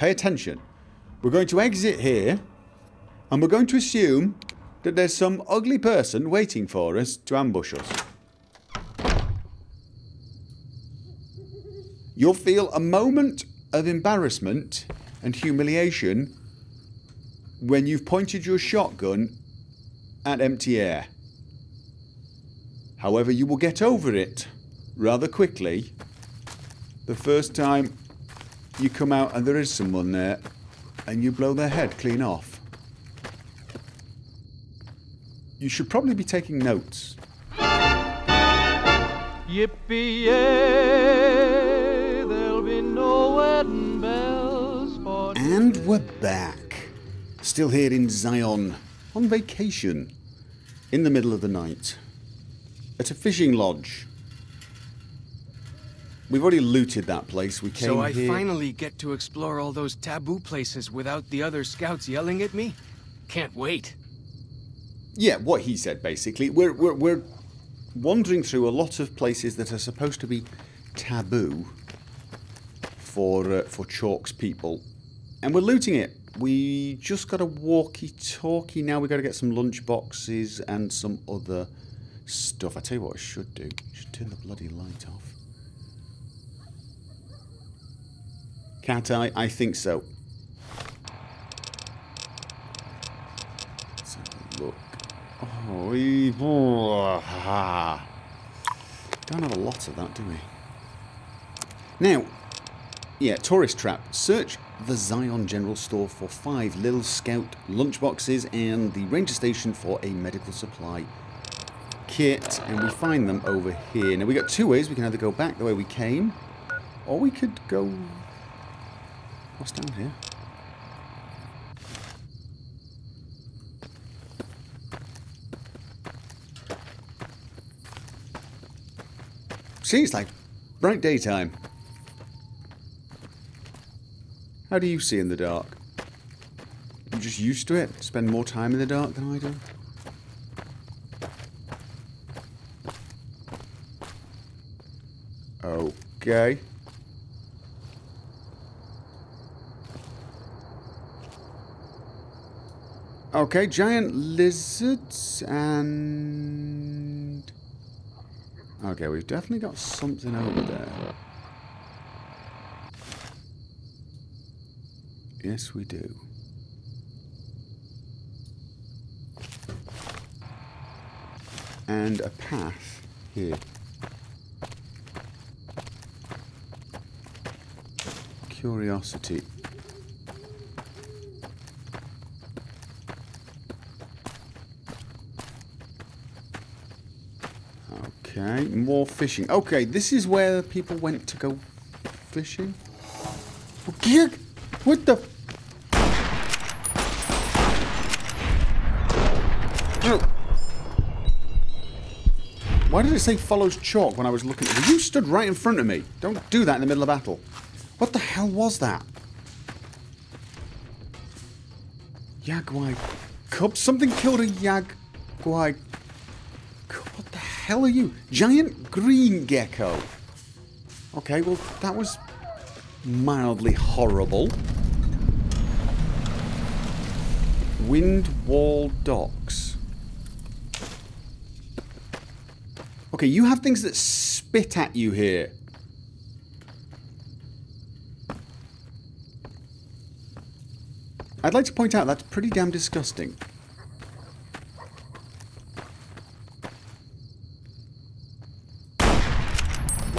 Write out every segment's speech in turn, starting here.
pay attention. We're going to exit here, and we're going to assume that there's some ugly person waiting for us to ambush us. You'll feel a moment of embarrassment and humiliation when you've pointed your shotgun at empty air. However, you will get over it rather quickly the first time you come out and there is someone there and you blow their head clean off. You should probably be taking notes. Yippee there'll be no wedding bells for And we're back. Still here in Zion, on vacation, in the middle of the night, at a fishing lodge. We've already looted that place. We came So I here. finally get to explore all those taboo places without the other scouts yelling at me? Can't wait. Yeah, what he said basically. We're, we're, we're wandering through a lot of places that are supposed to be taboo for, uh, for Chalk's people. And we're looting it. We just got a walkie talkie now. We've got to get some lunch boxes and some other stuff. I tell you what I should do. I should turn the bloody light off. Cat eye? I think so. Let's have a look. Oh, ah. don't have a lot of that, do we? Now, yeah, tourist trap. Search the Zion General Store for five Little Scout lunchboxes and the ranger station for a medical supply kit, and we find them over here. Now we got two ways. We can either go back the way we came, or we could go. What's down here? See, it's like bright daytime. How do you see in the dark? You just used to it? Spend more time in the dark than I do? Okay. Okay, giant lizards and... Okay, we've definitely got something over there. Yes, we do. And a path here. Curiosity. Okay, more fishing. Okay, this is where people went to go fishing. What the? Oh. Why did it say Follows-Chalk when I was looking at? You stood right in front of me. Don't do that in the middle of battle. What the hell was that? Yao Guai cub? Something killed a Yao Guai hell are you? Giant green gecko. Okay, well, that was mildly horrible. Windwall docks. Okay, you have things that spit at you here. I'd like to point out that's pretty damn disgusting.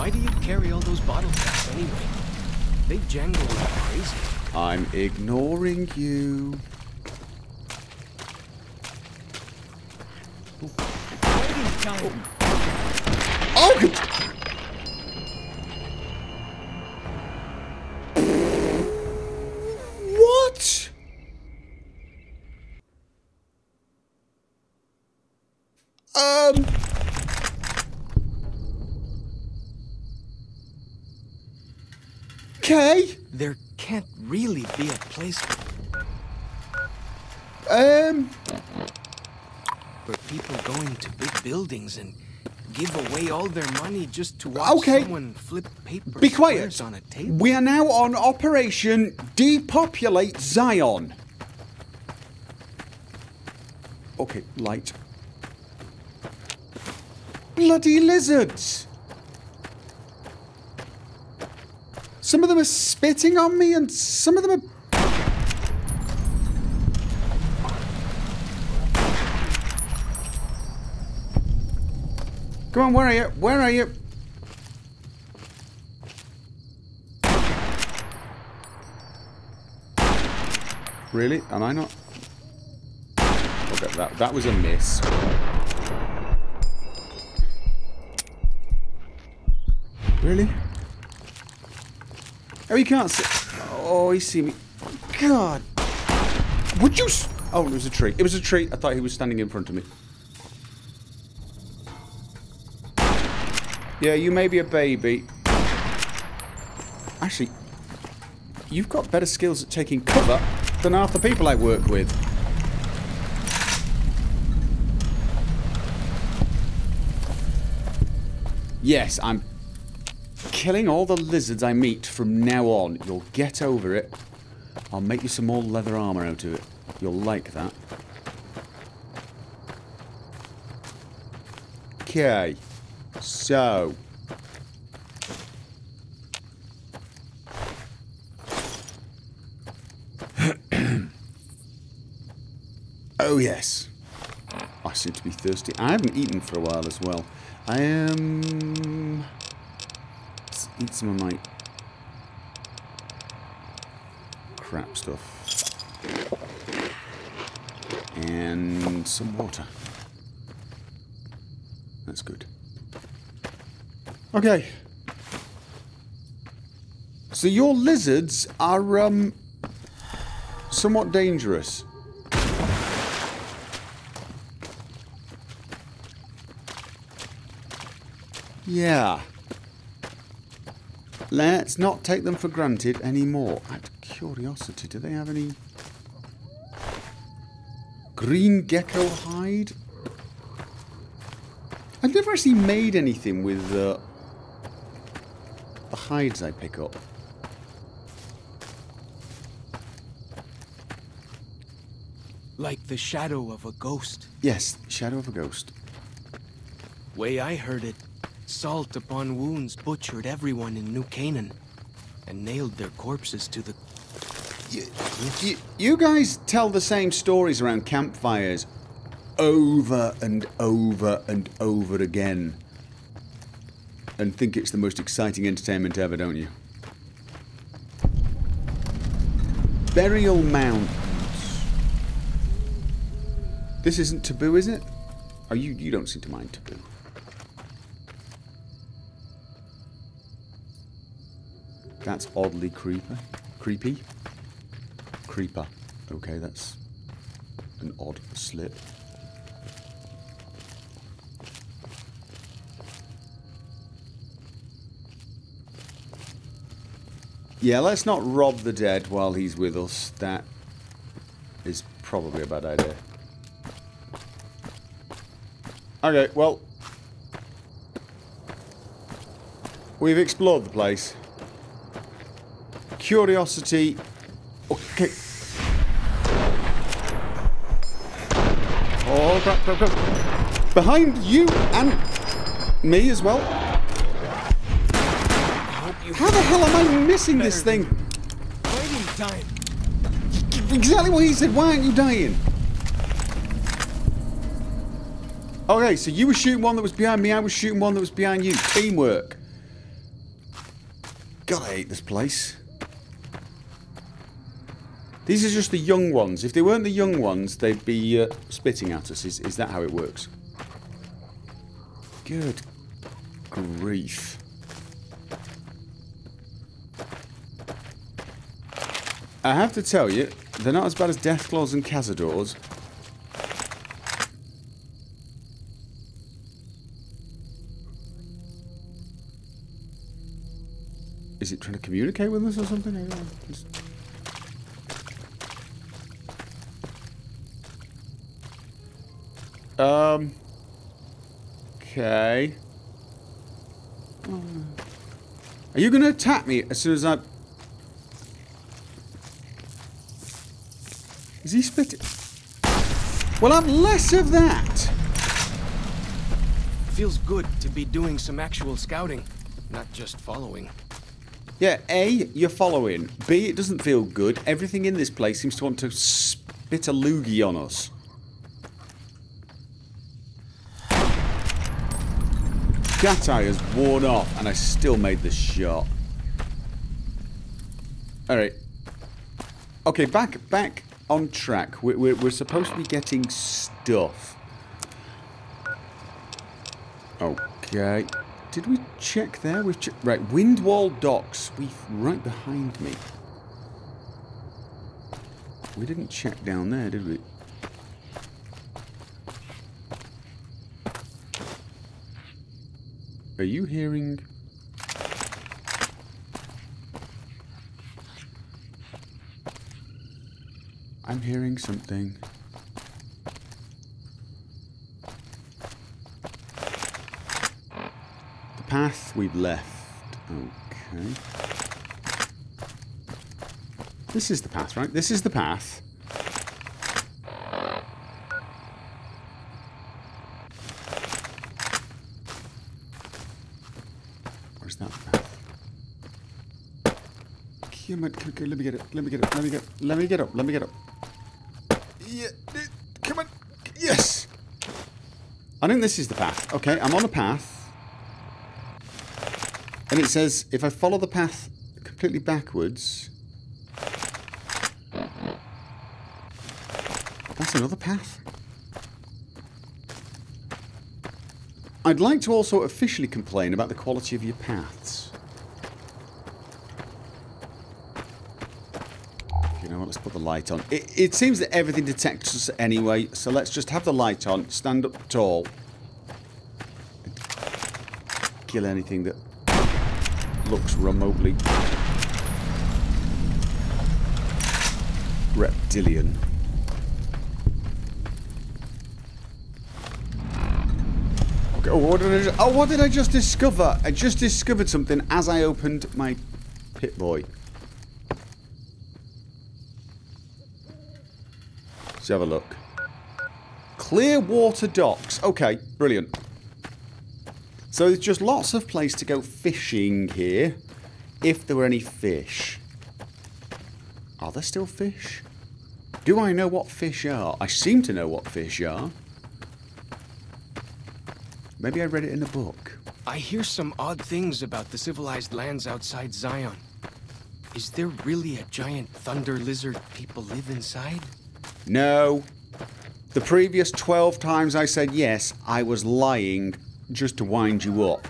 Why do you carry all those bottle caps anyway? They jangle like crazy. I'm ignoring you time. Oh, good. What? Um. Okay. There can't really be a place Um. for people going to big buildings and give away all their money just to watch Okay. someone flip paper Be quiet. on a table? We are now on Operation Depopulate Zion. Okay, light. Bloody lizards! Some of them are spitting on me, and some of them are. Come on, where are you? Where are you? Really? Am I not? Okay, that, that was a miss. Really? Oh, you can't see. Oh, he see me. God. Would you? Oh, it was a tree. It was a tree. I thought he was standing in front of me. Yeah, you may be a baby. Actually, you've got better skills at taking cover than half the people I work with. Yes, I'm killing all the lizards I meet from now on. You'll get over it. I'll make you some more leather armor out of it. You'll like that. Okay. So. oh, yes. I seem to be thirsty. I haven't eaten for a while as well. I am. Let's eat some of my crap stuff. And some water. That's good. Okay. So your lizards are um somewhat dangerous. Yeah. Let's not take them for granted anymore. Out of curiosity, do they have any green gecko hide? I've never actually made anything with uh, I pick up. Like the shadow of a ghost. Yes, Shadow of a Ghost. Way I heard it, Salt-Upon-Wounds butchered everyone in New Canaan and nailed their corpses to the. You, you, you guys tell the same stories around campfires over and over and over again. And think it's the most exciting entertainment ever, don't you? Burial Mounds. This isn't taboo, is it? Oh, you, you don't seem to mind taboo. That's oddly creepy. Creepy? Creeper. Okay, that's an odd slip. Yeah, let's not rob the dead while he's with us. That is probably a bad idea. Okay, well. We've explored the place. Curiosity. Okay. Oh, crap, crap, crap. Behind you and me as well. How the hell am I missing this thing? Waiting time! Exactly what he said. Why aren't you dying? Okay, so you were shooting one that was behind me. I was shooting one that was behind you. Teamwork. God, I hate this place. These are just the young ones. If they weren't the young ones, they'd be uh, spitting at us. Is, is that how it works? Good grief. I have to tell you, they're not as bad as Deathclaws and Cazadors. Is it trying to communicate with us or something? I don't know. Just- Um. Okay. Are you going to attack me as soon as I... Is he spitting? Well, I'm less of that. Feels good to be doing some actual scouting, not just following. Yeah, A, you're following. B, it doesn't feel good. Everything in this place seems to want to spit a loogie on us. Cat eye has worn off and I still made the shot. Alright. Okay, back back on track. We're, we're, we're supposed to be getting stuff. Okay. Did we check there? We've che right. Windwall docks. We've right behind me. We didn't check down there, did we? Are you hearing? I'm hearing something. The path we've left. Okay. This is the path, right? This is the path. Where's that path? Come on, come on, let me get it. Let me get it. Let me get. Let me get up. Let me get up. Yeah, eh, come on. Yes. I think this is the path. Okay, I'm on a path. And it says if I follow the path completely backwards. That's another path. I'd like to also officially complain about the quality of your paths. You know what, let's put the light on. It, it seems that everything detects us anyway, so let's just have the light on, stand up tall. Kill anything that looks remotely reptilian. Okay, oh, what did I just, oh, what did I just discover? I just discovered something as I opened my Pip-Boy. Have a look. Clearwater Docks. Okay, brilliant. So there's just lots of place to go fishing here. If there were any fish. Are there still fish? Do I know what fish are? I seem to know what fish are. Maybe I read it in a book. I hear some odd things about the civilized lands outside Zion. Is there really a giant thunder lizard people live inside? No. The previous 12 times I said yes, I was lying just to wind you up.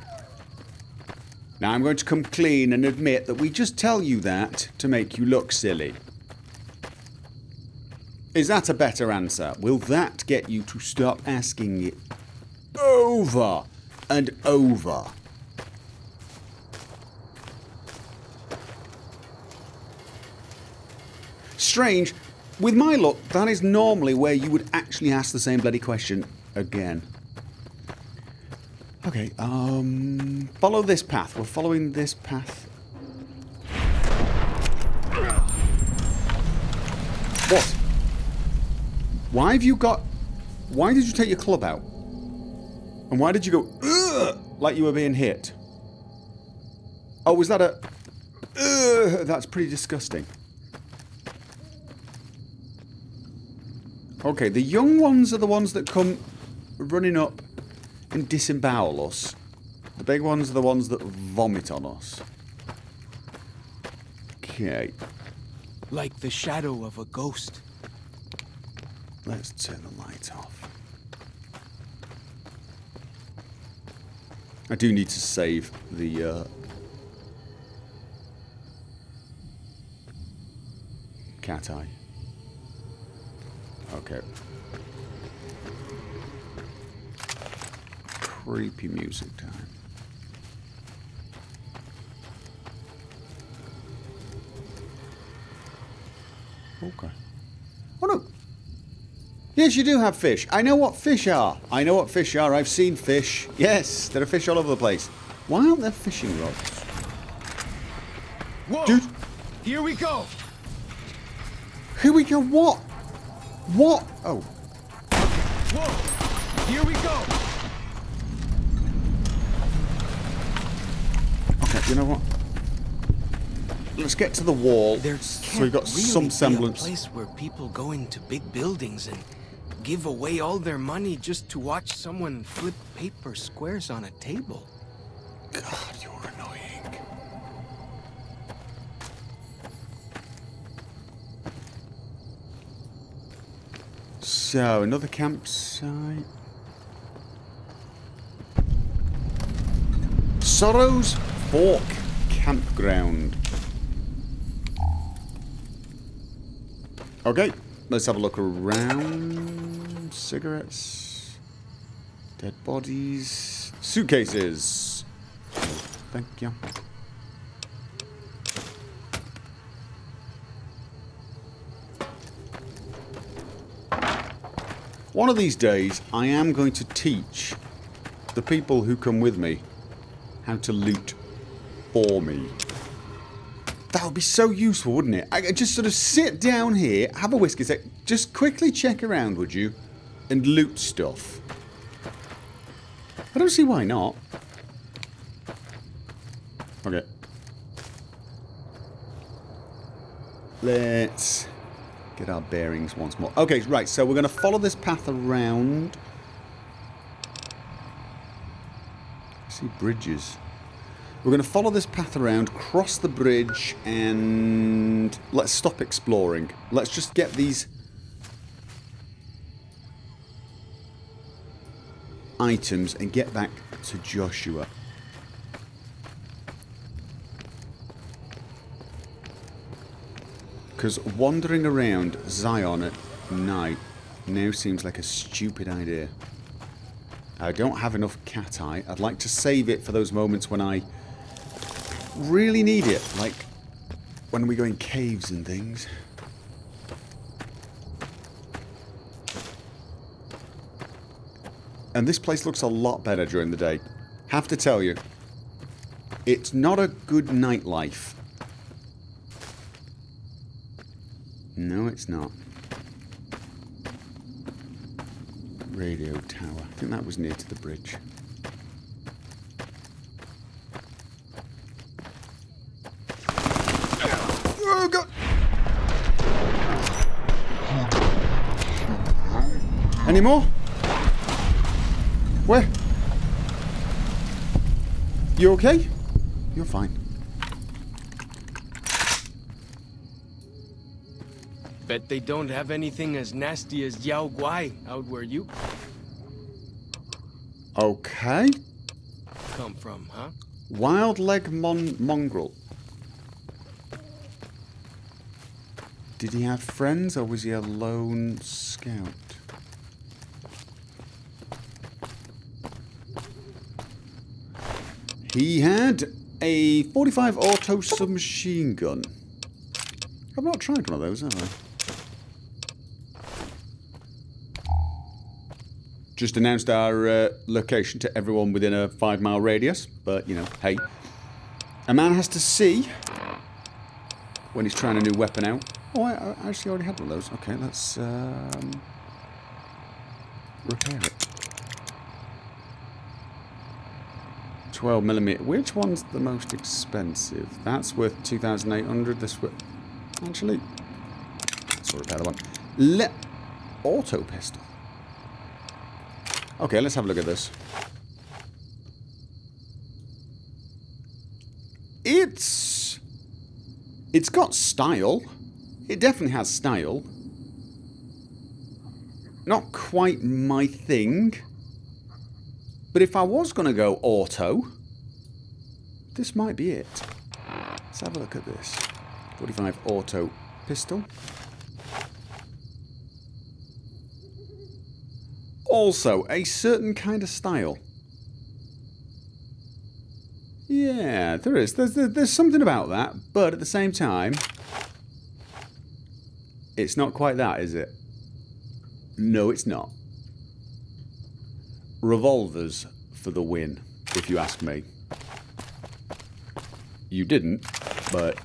Now I'm going to come clean and admit that we just tell you that to make you look silly. Is that a better answer? Will that get you to stop asking it over and over? Strange. With my luck, that is normally where you would actually ask the same bloody question again. Okay, um... Follow this path. We're following this path. What? Why have you got... Why did you take your club out? And why did you go... Ugh, like you were being hit? Oh, was that a... Ugh, that's pretty disgusting. Okay, the young ones are the ones that come running up and disembowel us. The big ones are the ones that vomit on us. Okay, Like the shadow of a ghost. let's turn the light off. I do need to save the uh, cat eye. Okay. Creepy music time. Okay. Oh no. Yes, you do have fish. I know what fish are. I know what fish are. I've seen fish. Yes, there are fish all over the place. Why aren't there fishing rods? Whoa! Dude. Here we go! Here we go. What? What? Oh. Whoa! Here we go! Okay, you know what? Let's get to the wall. There so we've got really some be a semblance. place where people go into big buildings and give away all their money just to watch someone flip paper squares on a table. God, you're So, another campsite. Sorrow's Fork Campground. Okay, let's have a look around. Cigarettes. Dead bodies. Suitcases. Thank you. One of these days, I am going to teach the people who come with me how to loot for me. That would be so useful, wouldn't it? I could just sort of sit down here, have a whiskey, say, just quickly check around, would you? And loot stuff. I don't see why not. Okay. Let's get our bearings once more. Okay, right, so we're going to follow this path around. see bridges. We're going to follow this path around, cross the bridge, and let's stop exploring. Let's just get these items and get back to Joshua. Because wandering around Zion at night now seems like a stupid idea. I don't have enough cat eye. I'd like to save it for those moments when I really need it. Like when we go in caves and things. And this place looks a lot better during the day. Have to tell you, it's not a good nightlife. No, it's not. Radio tower. I think that was near to the bridge. Oh, God! Any more? Where? You okay? You're fine. Bet they don't have anything as nasty as Yao Guai out where you Okay. come from, huh? White Leg mon mongrel. Did he have friends or was he a lone scout? He had a 45 auto submachine gun. I've not tried one of those, have I? Just announced our uh, location to everyone within a five mile radius, but you know, hey. A man has to see when he's trying a new weapon out. Oh, I, actually already had one of those. Okay, let's um, repair it. 12 millimeter. Which one's the most expensive? That's worth 2,800. This worth. Actually, let's repair the one. Let... auto pistol. Okay, let's have a look at this. It's... It's got style. It definitely has style. Not quite my thing. But if I was going to go auto, this might be it. Let's have a look at this. 45 auto pistol. Also, a certain kind of style. Yeah, there is. There's, there's something about that, but at the same time, it's not quite that, is it? No, it's not. Revolvers for the win, if you ask me. you didn't, but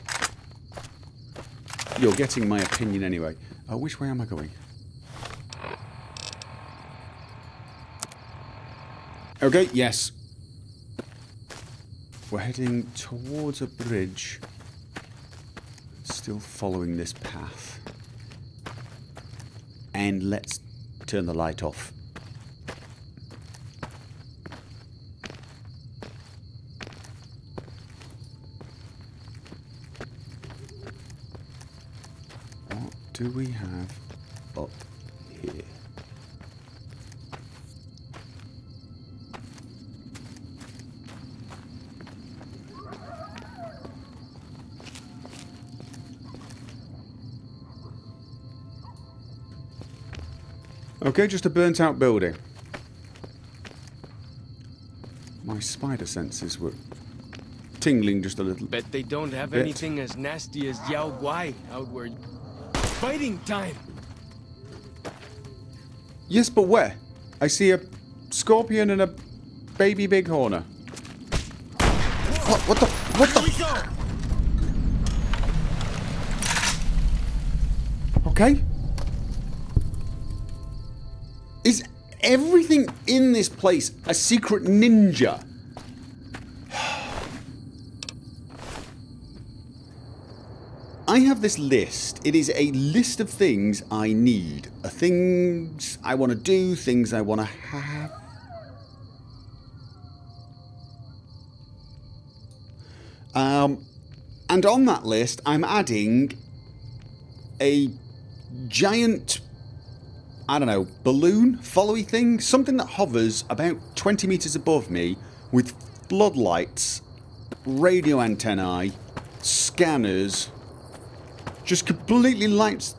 you're getting my opinion anyway. Uh, which way am I going? Okay, yes. We're heading towards a bridge. Still following this path. And let's turn the light off. What do we have Okay, just a burnt out building. My spider senses were tingling just a little. Bet they don't have Bit. anything as nasty as Yao Guai out where... Fighting time! Yes, but where? I see a scorpion and a baby bighorner. What, what the? What the? Okay. Is everything in this place a secret ninja? I have this list. It is a list of things I need. Things I want to do, things I want to have. Um, and on that list, I'm adding a giant, I don't know, balloon, followy thing, something that hovers about 20 meters above me with floodlights, radio antennae, scanners, just completely lights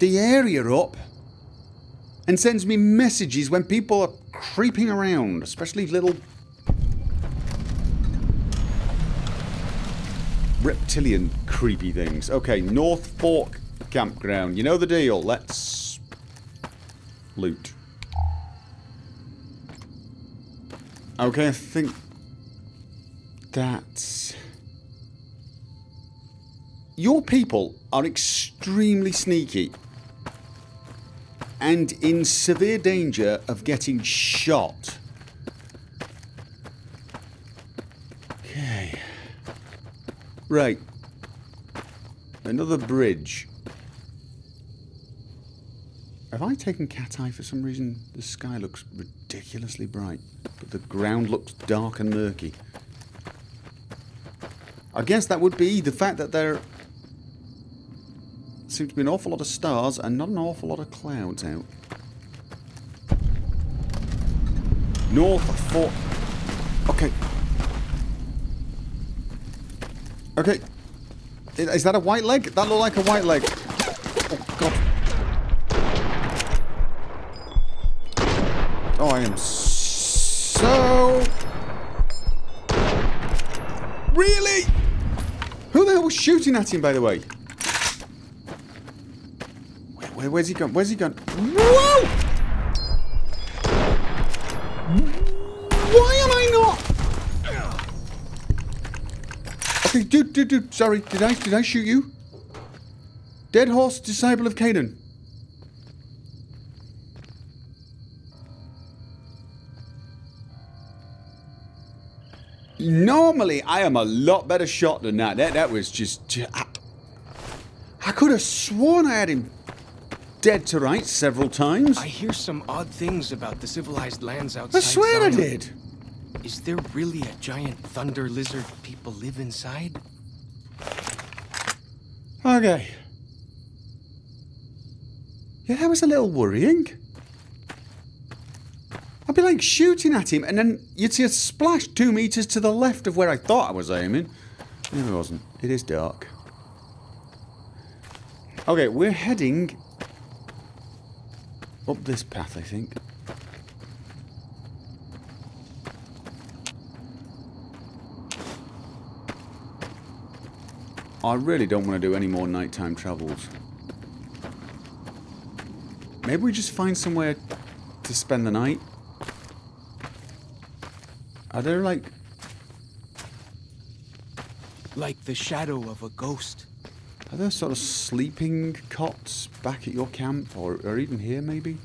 the area up and sends me messages when people are creeping around, especially little reptilian creepy things. Okay, North Fork campground. You know the deal. Let's loot. Okay, I think that's your people are extremely sneaky and in severe danger of getting shot. Okay. Right. Another bridge. Have I taken cat eye for some reason? The sky looks ridiculously bright, but the ground looks dark and murky. I guess that would be the fact that there seems to be an awful lot of stars and not an awful lot of clouds out. North of Fort. Okay. Okay. Is that a white leg? That looked like a white leg. Am so... Really? Who the hell was shooting at him, by the way? Where, where, where's he gone? Where's he gone? Whoa! Why am I not? Okay, dude, dude, dude. Sorry, did I, did I shoot you? Dead horse, disciple of Canaan. Normally, I am a lot better shot than that. That, that was just... ju- I, I could have sworn I had him dead to rights several times. I hear some odd things about the civilized lands outside I swear I Zion. did. Is there really a giant thunder lizard people live inside? Okay. Yeah, that was a little worrying. I'd be like shooting at him, and then you'd see a splash two meters to the left of where I thought I was aiming. No, it wasn't. It is dark. Okay, we're heading up this path, I think. I really don't want to do any more nighttime travels. Maybe we just find somewhere to spend the night. Are there like like the shadow of a ghost. Are there sort of sleeping cots back at your camp, or, or even here maybe?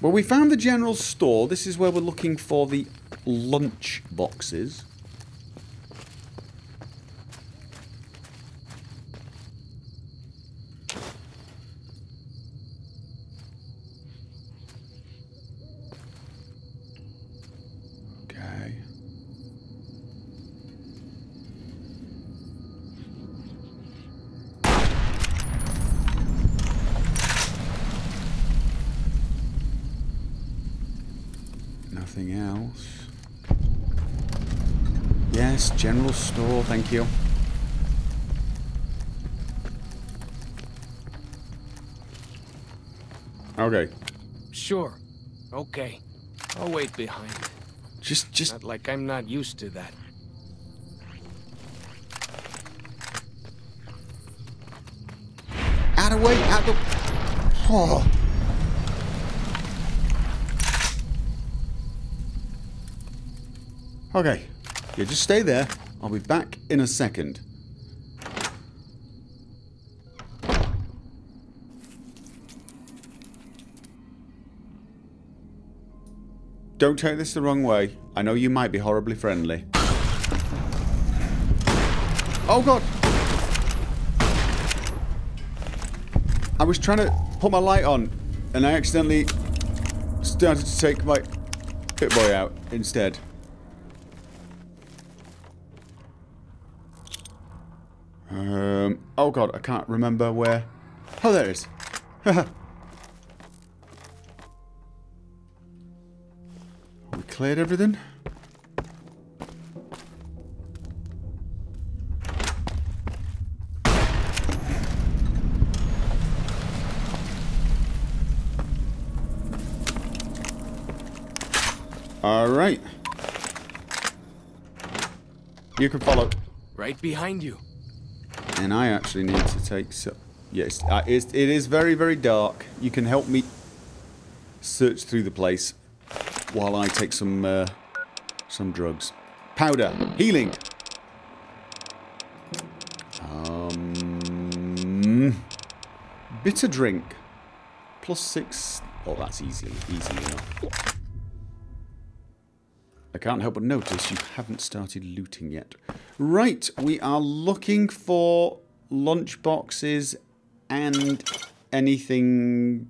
Well, we found the general store. This is where we're looking for the lunch boxes. Okay. Nothing else. Yes, general thank you. Okay. Sure. Okay. I'll wait behind. Just just Not like I'm not used to that. out of way, out the Oh. Okay. You just stay there. I'll be back in a second. Don't take this the wrong way. I know you might be horribly friendly. Oh god! I was trying to put my light on and I accidentally started to take my Pip-Boy out instead. Um, oh god, I can't remember where. Oh, there it is. we cleared everything? Alright. You can follow. Right behind you. And I actually need to take so yes, uh, it's, it is very very dark. You can help me search through the place while I take some uh, some drugs. Powder, healing. Um, bitter drink, plus six. Oh, that's easily easy enough. I can't help but notice you haven't started looting yet. Right, we are looking for lunch boxes and anything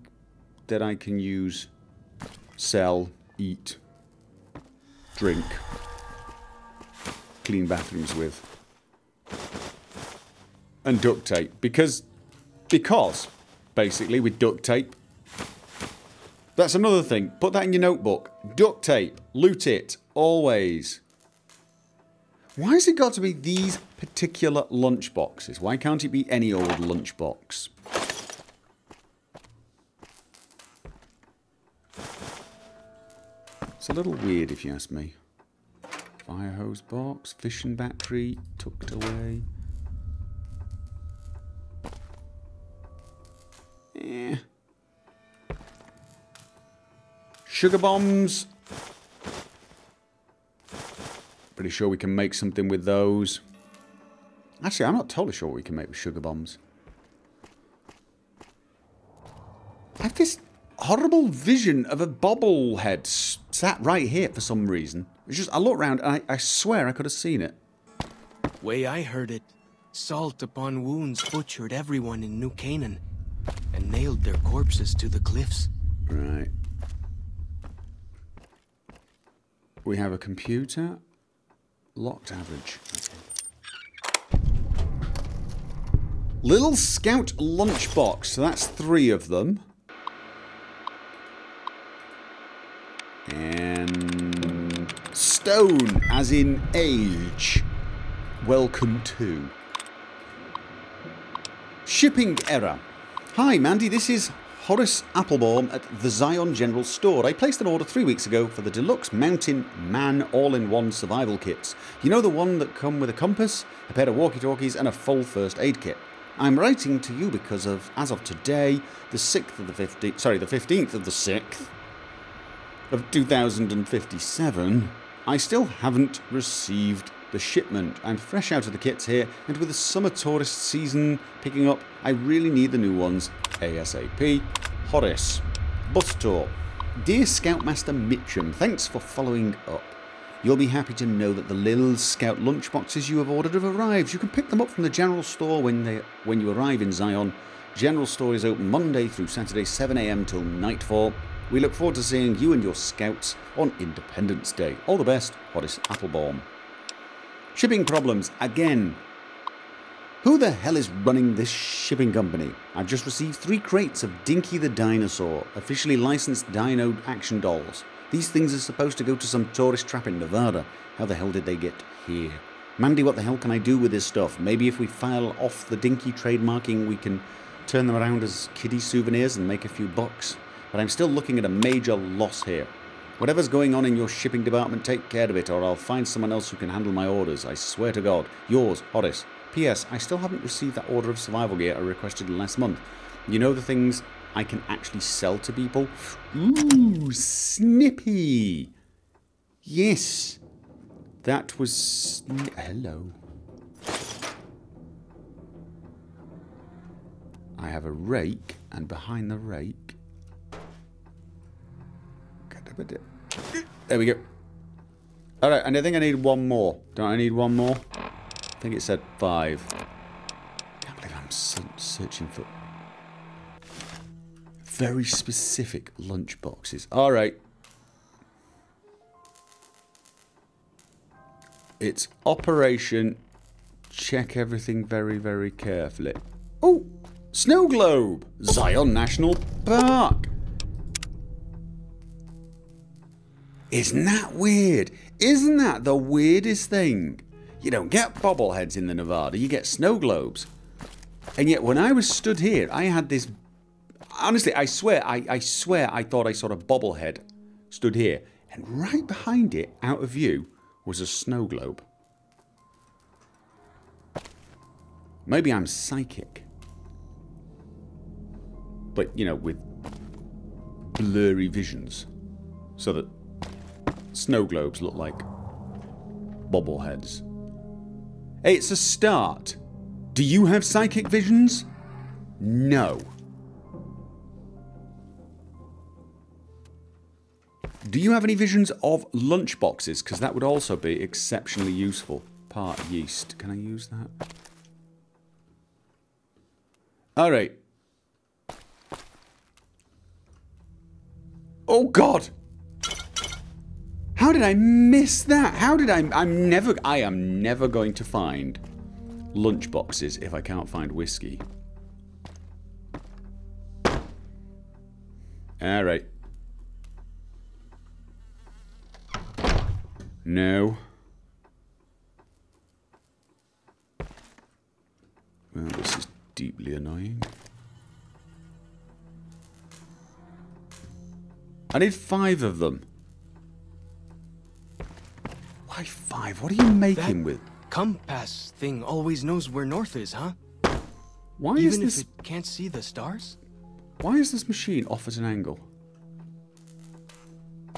that I can use, sell, eat, drink, clean bathrooms with. And duct tape. Because, because, basically, with duct tape, that's another thing. Put that in your notebook. Duct tape. Loot it. Always. Why has it got to be these particular lunch boxes? Why can't it be any old lunchbox? It's a little weird if you ask me. Fire hose box, fishing battery, tucked away. Eh. Sugar bombs. Pretty sure we can make something with those. Actually, I'm not totally sure what we can make with sugar bombs. I have this horrible vision of a bobblehead sat right here for some reason. It's just, I look around and I, I swear I could have seen it. Way I heard it, Salt-Upon-Wounds butchered everyone in New Canaan and nailed their corpses to the cliffs. Right. We have a computer. Locked average. Little Scout lunchbox. So that's three of them. And stone, as in age. Welcome to. Shipping error. Hi, Mandy. This is Horace Applebaum at the Zion General Store. I placed an order three weeks ago for the deluxe Mountain Man all-in-one survival kits. You know the one that come with a compass, a pair of walkie-talkies, and a full first aid kit. I'm writing to you because of, as of today, the 6th of the 15th, sorry, the 15th of the 6th of 2057, I still haven't received the shipment. I'm fresh out of the kits here, and with the summer tourist season picking up, I really need the new ones ASAP. Horace. Buttertor. Dear Scoutmaster Mitchum, thanks for following up. You'll be happy to know that the Lil Scout lunchboxes you have ordered have arrived. You can pick them up from the general store when they when you arrive in Zion. General store is open Monday through Saturday 7am till nightfall. We look forward to seeing you and your scouts on Independence Day. All the best, Horace Applebaum. Shipping problems again. Who the hell is running this shipping company? I've just received three crates of Dinky the Dinosaur, officially licensed dino action dolls. These things are supposed to go to some tourist trap in Nevada. How the hell did they get here? Mandy, what the hell can I do with this stuff? Maybe if we file off the Dinky trademarking, we can turn them around as kiddie souvenirs and make a few bucks. But I'm still looking at a major loss here. Whatever's going on in your shipping department, take care of it, or I'll find someone else who can handle my orders. I swear to God. Yours, Horace. P.S. I still haven't received that order of survival gear I requested last month. You know the things I can actually sell to people? Ooh, snippy. Yes. That was... Hello. I have a rake, and behind the rake... There we go. Alright, and I think I need one more. Don't I need one more? I think it said five. Can't believe I'm searching for very specific lunch boxes. All right. It's Operation Check Everything Very, Very Carefully. Oh, Snow Globe, Zion National Park. Isn't that weird? Isn't that the weirdest thing? You don't get bobbleheads in the Nevada, you get snow globes. And yet when I was stood here, I had this... Honestly, I swear, I, I swear I thought I saw a bobblehead stood here. And right behind it, out of view, was a snow globe. Maybe I'm psychic. But, you know, with blurry visions. So that snow globes look like bobbleheads. It's a start. Do you have psychic visions? No. Do you have any visions of lunchboxes? Because that would also be exceptionally useful. Part yeast. Can I use that? Alright. Oh god! How did I miss that? How did I... I'm never... I am never going to find lunchboxes if I can't find whiskey. Alright. No. Well, this is deeply annoying. I need five of them. What are you making That with? Compass thing always knows where north is, huh? Why is Even this? if it can't see the stars? Why is this machine off at an angle?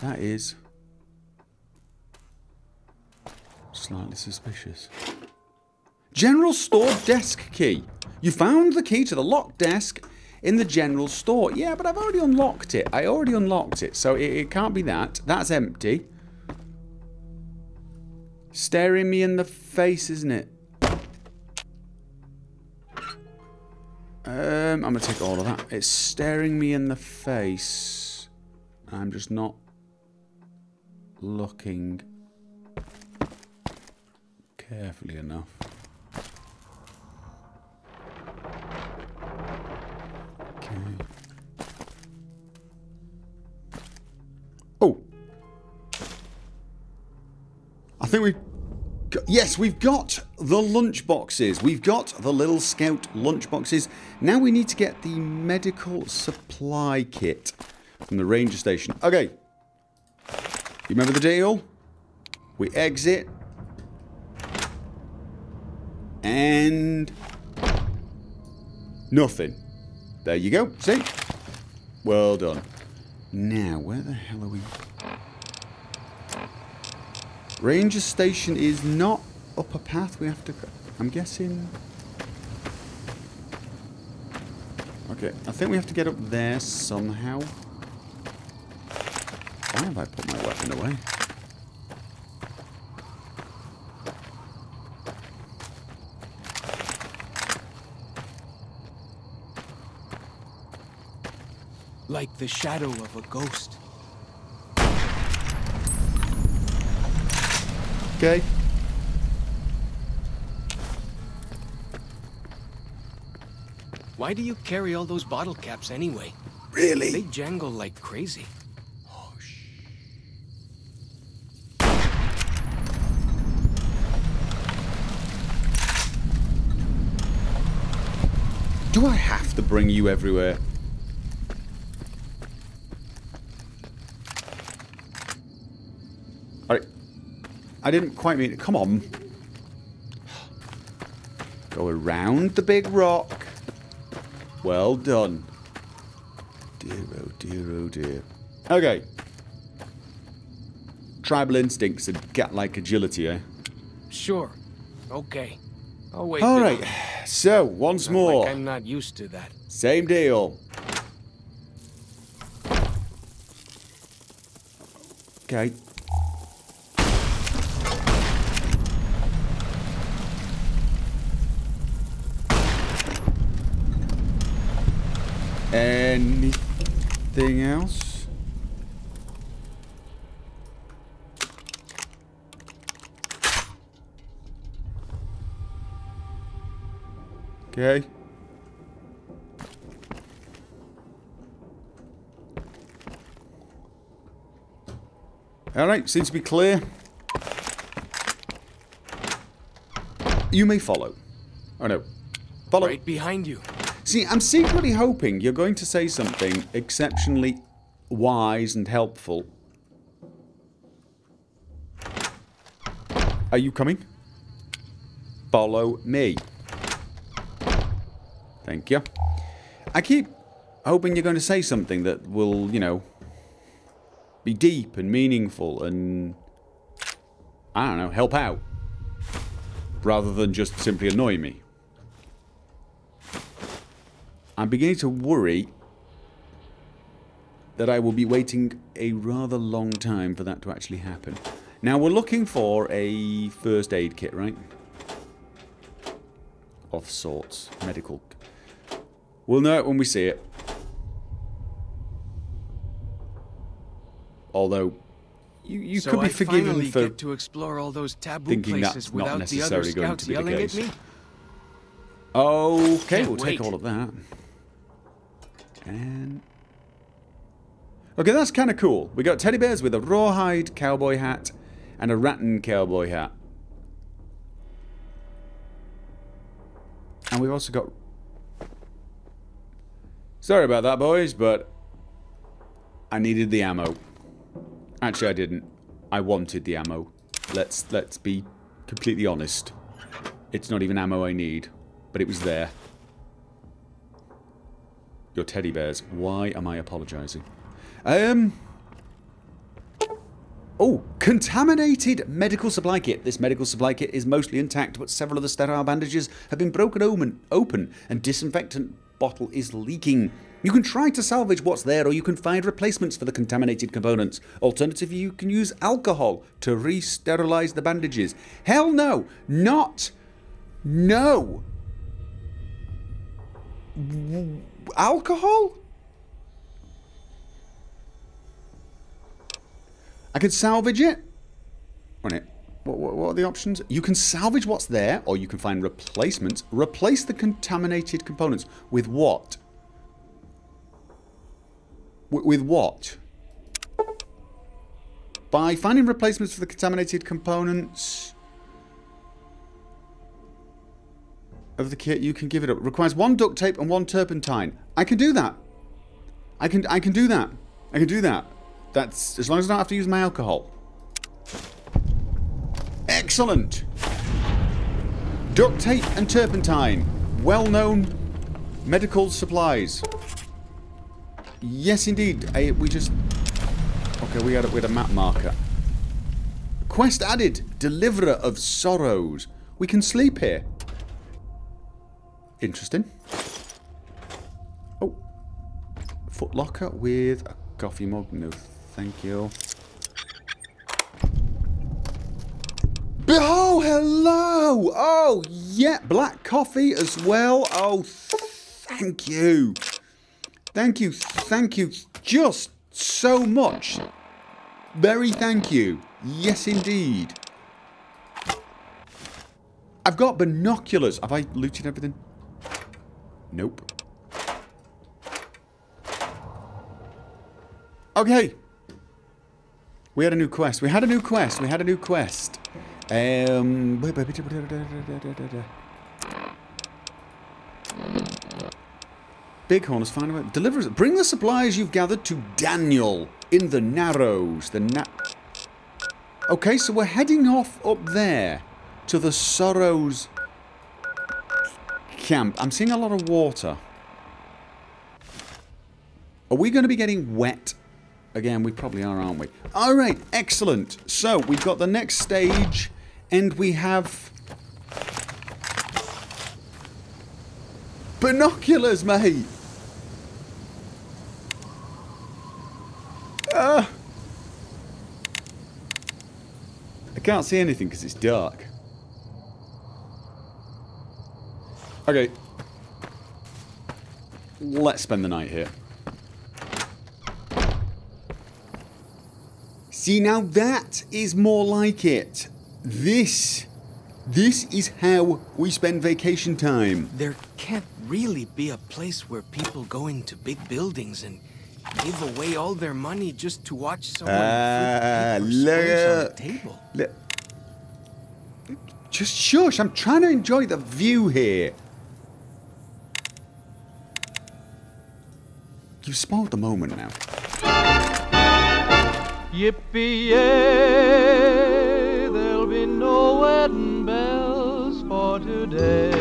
That is slightly suspicious. General store desk key. You found the key to the locked desk in the general store. Yeah, but I've already unlocked it. I already unlocked it, so it, it can't be that. That's empty. Staring me in the face, isn't it? Um, I'm gonna take all of that. It's staring me in the face. I'm just not looking carefully enough. Think we Yes, we've got the lunch boxes. We've got the Little Scout lunch boxes. Now we need to get the medical supply kit from the ranger station. Okay. You remember the deal? We exit. And... Nothing. There you go. See? Well done. Now, where the hell are we? Ranger station is not up a path we have to? I'm guessing... Okay, I think we have to get up there somehow. Why have I put my weapon away? Like the shadow of a ghost. Okay. Why do you carry all those bottle caps anyway? Really? They jangle like crazy. Do I have to bring you everywhere? Alright. I didn't quite mean it. Come on. Go around the big rock. Well done. Dear, oh dear, oh dear. Okay. Tribal instincts and cat-like agility, eh? Sure. Okay. I'll wait. Alright. there. So, once Not more. Like I'm not used to that. Same deal. Okay. Anything else? Okay. Alright, seems to be clear. You may follow. Oh no. Follow. Right behind you. See, I'm secretly hoping you're going to say something exceptionally wise and helpful. Are you coming? Follow me. Thank you. I keep hoping you're going to say something that will, you know, be deep and meaningful and, I don't know, help out. Rather than just simply annoy me. I'm beginning to worry that I will be waiting a rather long time for that to actually happen. Now, we're looking for a first aid kit, right? Of sorts. Medical. We'll know it when we see it. Although, you, you so could be I forgiven for get to explore all those taboo thinking places that's not without the other necessarily going to be the case. Okay, Can't we'll take all of that. And... Okay, that's kind of cool. We got teddy bears with a rawhide cowboy hat and a rattan cowboy hat. And we've also got... Sorry about that, boys, but I needed the ammo. Actually, I didn't. I wanted the ammo. Let's let's be completely honest. It's not even ammo I need, but it was there. Your teddy bears. Why am I apologizing? Um. Oh, contaminated medical supply kit. This medical supply kit is mostly intact, but several of the sterile bandages have been broken open, open and disinfectant bottle is leaking. You can try to salvage what's there, or you can find replacements for the contaminated components. Alternatively, you can use alcohol to re-sterilize the bandages. Hell no! Not! No! Alcohol? I could salvage it. A minute. What, what, what are the options? You can salvage what's there, or you can find replacements. Replace the contaminated components with what? W- with what? By finding replacements for the contaminated components of the kit, you can give it up. Requires one duct tape and one turpentine. I can do that. I can I can do that. I can do that. That's as long as I don't have to use my alcohol. Excellent. Duct tape and turpentine. Well-known medical supplies. Yes, indeed. I, we just... Okay, we had, we had a map marker. Quest added. Deliverer of sorrows. We can sleep here. Interesting. Oh. Footlocker with a coffee mug. No, thank you. Oh, hello! Oh, yeah, black coffee as well. Oh, thank you. Thank you, thank you just so much. Very thank you. Yes, indeed. I've got binoculars. Have I looted everything? Nope. Okay. We had a new quest. We had a new quest. We had a new quest. Um. Bighorn has found a way. Deliver. Bring the supplies you've gathered to Daniel in the Narrows. The na. Okay, so we're heading off up there to the Sorrows camp. I'm seeing a lot of water. Are we going to be getting wet? Again, we probably are, aren't we? Alright, excellent. So, we've got the next stage, and we have... Binoculars, mate! Ah! I can't see anything because it's dark. Okay. Let's spend the night here. See, now that is more like it. This, this is how we spend vacation time. There can't really be a place where people go into big buildings and give away all their money just to watch someone Ah, flip paper squares on look. table. Le- Just shush, I'm trying to enjoy the view here. You spoiled the moment now. Yippee-yay, there'll be no wedding bells for today.